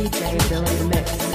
DJ Billy Mix.